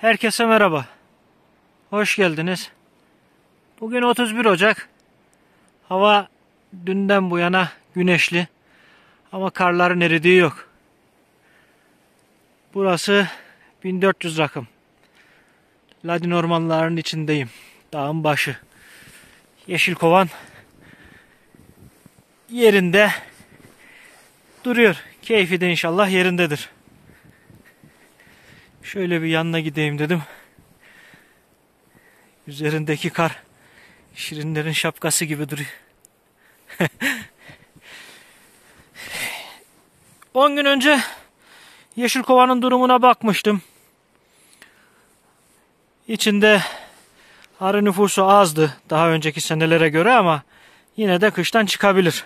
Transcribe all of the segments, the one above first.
Herkese merhaba. Hoş geldiniz. Bugün 31 Ocak. Hava dünden bu yana güneşli. Ama karların eridiği yok. Burası 1400 rakım. Ladin ormanlarının içindeyim. Dağın başı. Yeşil kovan yerinde duruyor. Keyfi de inşallah yerindedir. Şöyle bir yanına gideyim dedim. Üzerindeki kar şirinlerin şapkası gibi duruyor. 10 gün önce Yeşil Kova'nın durumuna bakmıştım. İçinde arı nüfusu azdı daha önceki senelere göre ama yine de kıştan çıkabilir.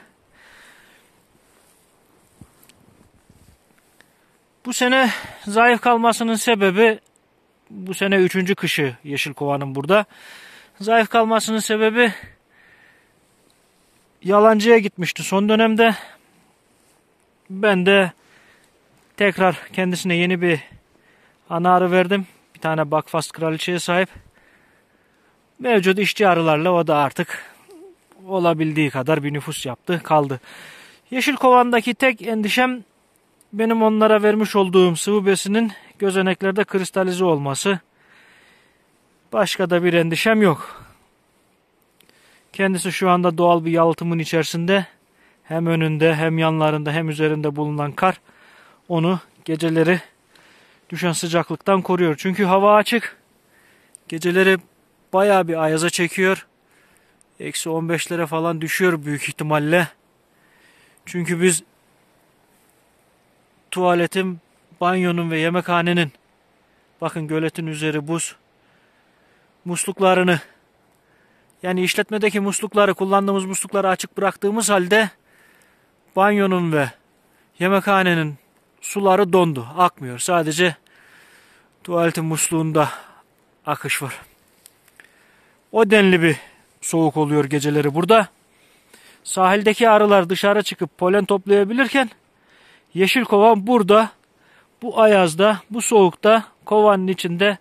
Bu sene zayıf kalmasının sebebi bu sene üçüncü kışı Yeşil Kova'nın burada. Zayıf kalmasının sebebi yalancıya gitmişti son dönemde. Ben de tekrar kendisine yeni bir ana verdim. Bir tane Bakfast kraliçeye sahip. Mevcut işçi arılarla o da artık olabildiği kadar bir nüfus yaptı kaldı. Yeşil kovandaki tek endişem benim onlara vermiş olduğum sıvı besinin gözeneklerde kristalize olması. Başka da bir endişem yok. Kendisi şu anda doğal bir yalıtımın içerisinde. Hem önünde hem yanlarında hem üzerinde bulunan kar onu geceleri düşen sıcaklıktan koruyor. Çünkü hava açık. Geceleri baya bir ayaza çekiyor. Eksi 15'lere falan düşüyor büyük ihtimalle. Çünkü biz tuvaletin, banyonun ve yemekhanenin bakın göletin üzeri buz musluklarını yani işletmedeki muslukları kullandığımız muslukları açık bıraktığımız halde banyonun ve yemekhanenin suları dondu. Akmıyor. Sadece tuvaletin musluğunda akış var. O denli bir soğuk oluyor geceleri burada. Sahildeki arılar dışarı çıkıp polen toplayabilirken yeşil kovan burada bu ayazda bu soğukta kovanın içinde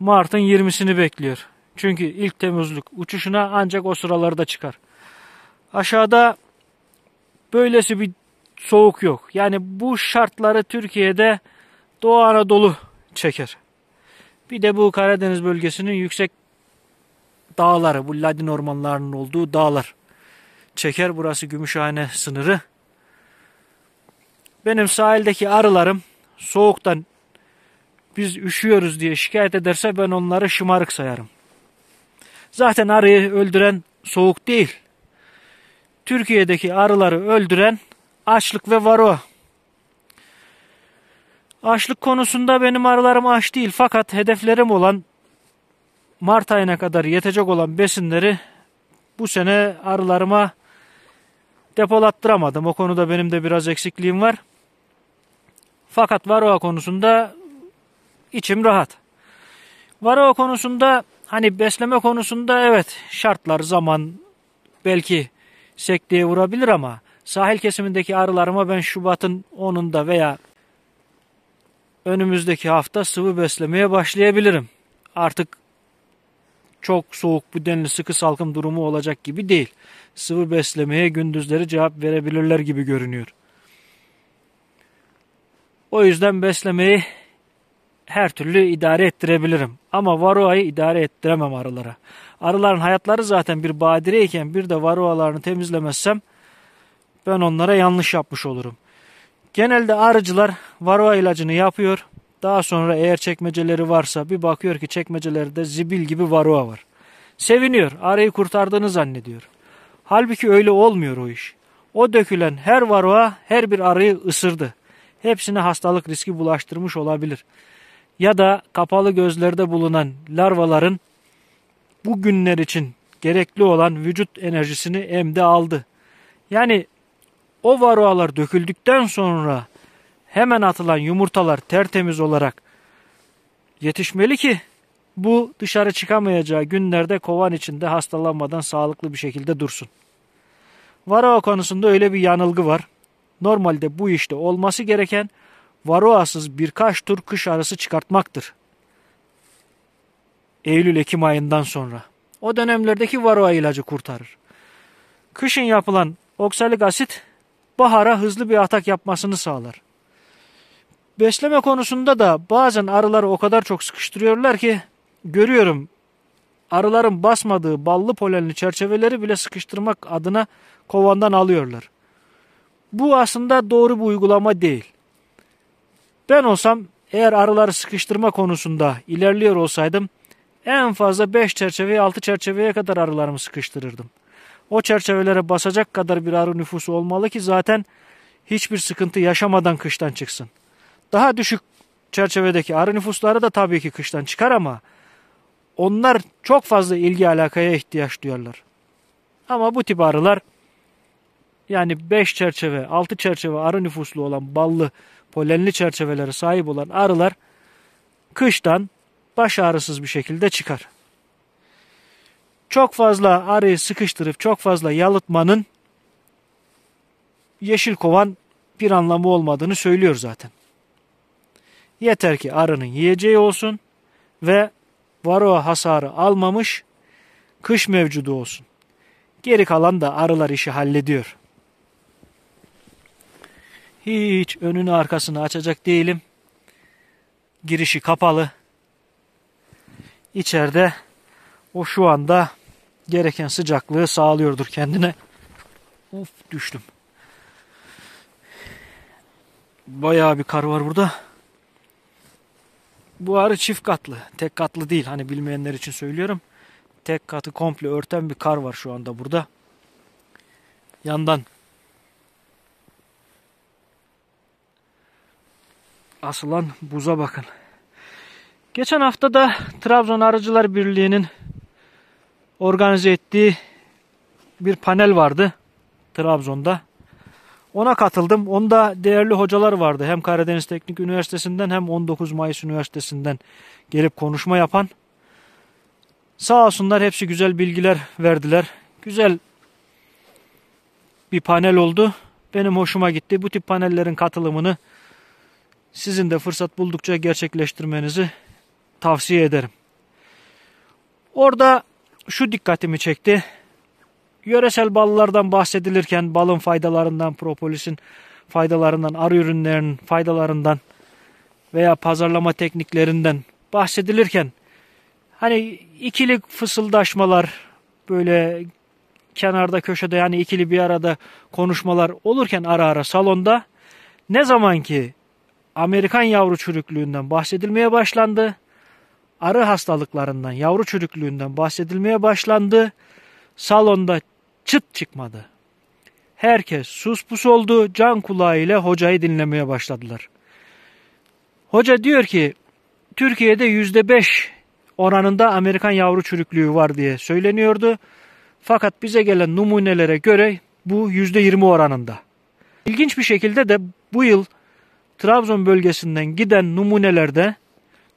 Mart'ın 20'sini bekliyor. Çünkü ilk temizlik uçuşuna ancak o sıralarda çıkar. Aşağıda böylesi bir soğuk yok. Yani bu şartları Türkiye'de Doğu Anadolu çeker. Bir de bu Karadeniz bölgesinin yüksek dağları, bu ladin ormanlarının olduğu dağlar çeker. Burası Gümüşhane sınırı. Benim sahildeki arılarım soğuktan biz üşüyoruz diye şikayet ederse ben onları şımarık sayarım. Zaten arıyı öldüren soğuk değil. Türkiye'deki arıları öldüren açlık ve varo. Açlık konusunda benim arılarım aç değil fakat hedeflerim olan Mart ayına kadar yetecek olan besinleri bu sene arılarıma depolattıramadım. O konuda benim de biraz eksikliğim var. Fakat varoa konusunda içim rahat. Varoa konusunda hani besleme konusunda evet şartlar zaman belki sekteye vurabilir ama sahil kesimindeki arılarıma ben Şubat'ın 10'unda veya önümüzdeki hafta sıvı beslemeye başlayabilirim. Artık çok soğuk bu denli sıkı salkım durumu olacak gibi değil. Sıvı beslemeye gündüzleri cevap verebilirler gibi görünüyor. O yüzden beslemeyi her türlü idare ettirebilirim. Ama varoayı idare ettiremem arılara. Arıların hayatları zaten bir badireyken bir de varoalarını temizlemezsem ben onlara yanlış yapmış olurum. Genelde arıcılar varoa ilacını yapıyor. Daha sonra eğer çekmeceleri varsa bir bakıyor ki çekmecelerde zibil gibi varoa var. Seviniyor, arıyı kurtardığını zannediyor. Halbuki öyle olmuyor o iş. O dökülen her varoa her bir arıyı ısırdı. Hepsine hastalık riski bulaştırmış olabilir. Ya da kapalı gözlerde bulunan larvaların bu günler için gerekli olan vücut enerjisini emde aldı. Yani o varoalar döküldükten sonra hemen atılan yumurtalar tertemiz olarak yetişmeli ki bu dışarı çıkamayacağı günlerde kovan içinde hastalanmadan sağlıklı bir şekilde dursun. Varroa konusunda öyle bir yanılgı var. Normalde bu işte olması gereken varoasız birkaç tur kış arısı çıkartmaktır. Eylül-Ekim ayından sonra. O dönemlerdeki varoa ilacı kurtarır. Kışın yapılan oksalik asit bahara hızlı bir atak yapmasını sağlar. Besleme konusunda da bazen arıları o kadar çok sıkıştırıyorlar ki görüyorum arıların basmadığı ballı polenli çerçeveleri bile sıkıştırmak adına kovandan alıyorlar. Bu aslında doğru bir uygulama değil. Ben olsam eğer arıları sıkıştırma konusunda ilerliyor olsaydım en fazla 5 çerçeveye 6 çerçeveye kadar arılarımı sıkıştırırdım. O çerçevelere basacak kadar bir arı nüfusu olmalı ki zaten hiçbir sıkıntı yaşamadan kıştan çıksın. Daha düşük çerçevedeki arı nüfusları da tabii ki kıştan çıkar ama onlar çok fazla ilgi alakaya ihtiyaç duyarlar. Ama bu tip arılar yani 5 çerçeve, 6 çerçeve arı nüfuslu olan ballı, polenli çerçevelere sahip olan arılar kıştan baş ağrısız bir şekilde çıkar. Çok fazla arıyı sıkıştırıp çok fazla yalıtmanın yeşil kovan bir anlamı olmadığını söylüyor zaten. Yeter ki arının yiyeceği olsun ve varoa hasarı almamış kış mevcudu olsun. Geri kalan da arılar işi hallediyor. Hiç önünü arkasını açacak değilim. Girişi kapalı. İçeride o şu anda gereken sıcaklığı sağlıyordur kendine. Of düştüm. Bayağı bir kar var burada. Bu arı çift katlı. Tek katlı değil. Hani bilmeyenler için söylüyorum. Tek katı komple örten bir kar var şu anda burada. Yandan asılan buza bakın. Geçen hafta da Trabzon Arıcılar Birliği'nin organize ettiği bir panel vardı Trabzon'da. Ona katıldım. Onda değerli hocalar vardı. Hem Karadeniz Teknik Üniversitesi'nden hem 19 Mayıs Üniversitesi'nden gelip konuşma yapan. Sağ olsunlar hepsi güzel bilgiler verdiler. Güzel bir panel oldu. Benim hoşuma gitti. Bu tip panellerin katılımını sizin de fırsat buldukça gerçekleştirmenizi tavsiye ederim. Orada şu dikkatimi çekti. Yöresel ballardan bahsedilirken balın faydalarından, propolisin faydalarından, arı ürünlerinin faydalarından veya pazarlama tekniklerinden bahsedilirken hani ikili fısıldaşmalar böyle kenarda köşede yani ikili bir arada konuşmalar olurken ara ara salonda ne zaman ki Amerikan yavru çürüklüğünden bahsedilmeye başlandı. Arı hastalıklarından, yavru çürüklüğünden bahsedilmeye başlandı. Salonda çıt çıkmadı. Herkes sus pus oldu, can kulağıyla hocayı dinlemeye başladılar. Hoca diyor ki, Türkiye'de yüzde beş oranında Amerikan yavru çürüklüğü var diye söyleniyordu. Fakat bize gelen numunelere göre bu yüzde yirmi oranında. İlginç bir şekilde de bu yıl Trabzon bölgesinden giden numunelerde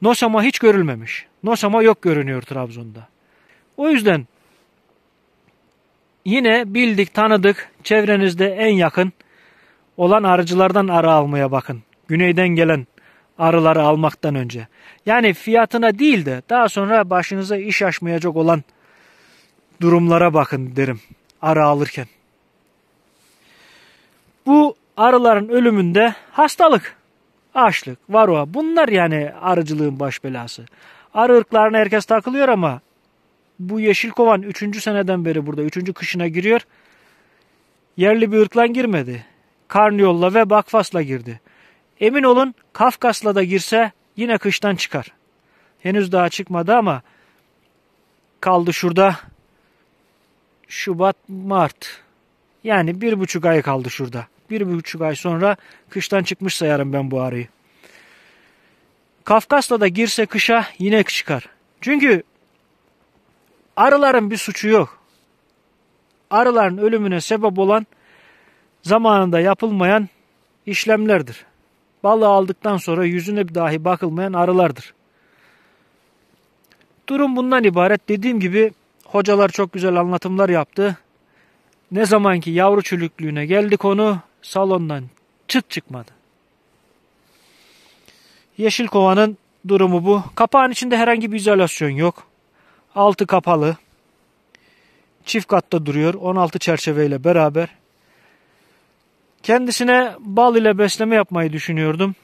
Nosama hiç görülmemiş. Nosama yok görünüyor Trabzon'da. O yüzden yine bildik, tanıdık, çevrenizde en yakın olan arıcılardan arı almaya bakın. Güneyden gelen arıları almaktan önce. Yani fiyatına değil de daha sonra başınıza iş açmayacak olan durumlara bakın derim arı alırken. Bu arıların ölümünde hastalık, açlık, varroa bunlar yani arıcılığın baş belası. Arı ırklarına herkes takılıyor ama bu yeşil kovan 3. seneden beri burada 3. kışına giriyor. Yerli bir ırkla girmedi. Karniyolla ve Bakfas'la girdi. Emin olun Kafkas'la da girse yine kıştan çıkar. Henüz daha çıkmadı ama kaldı şurada Şubat, Mart. Yani bir buçuk ay kaldı şurada. Bir buçuk ay sonra kıştan çıkmış sayarım ben bu arıyı. Kafkas'ta da girse kışa yine çıkar. Çünkü arıların bir suçu yok. Arıların ölümüne sebep olan zamanında yapılmayan işlemlerdir. Balığı aldıktan sonra yüzüne dahi bakılmayan arılardır. Durum bundan ibaret. Dediğim gibi hocalar çok güzel anlatımlar yaptı. Ne zamanki yavru çürüklüğüne geldi konu salondan çıt çıkmadı. Yeşil kovanın durumu bu. Kapağın içinde herhangi bir izolasyon yok. Altı kapalı. Çift katta duruyor. 16 çerçeveyle beraber. Kendisine bal ile besleme yapmayı düşünüyordum.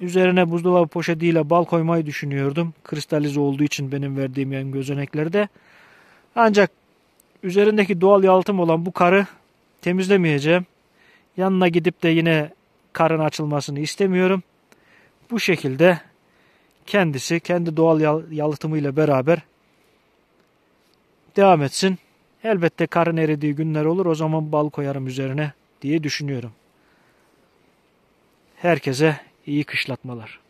Üzerine buzdolabı poşetiyle bal koymayı düşünüyordum. Kristalize olduğu için benim verdiğim yan gözeneklerde. Ancak üzerindeki doğal yalıtım olan bu karı temizlemeyeceğim. Yanına gidip de yine karın açılmasını istemiyorum. Bu şekilde kendisi kendi doğal yalıtımıyla beraber devam etsin. Elbette karın eridiği günler olur o zaman bal koyarım üzerine diye düşünüyorum. Herkese iyi kışlatmalar.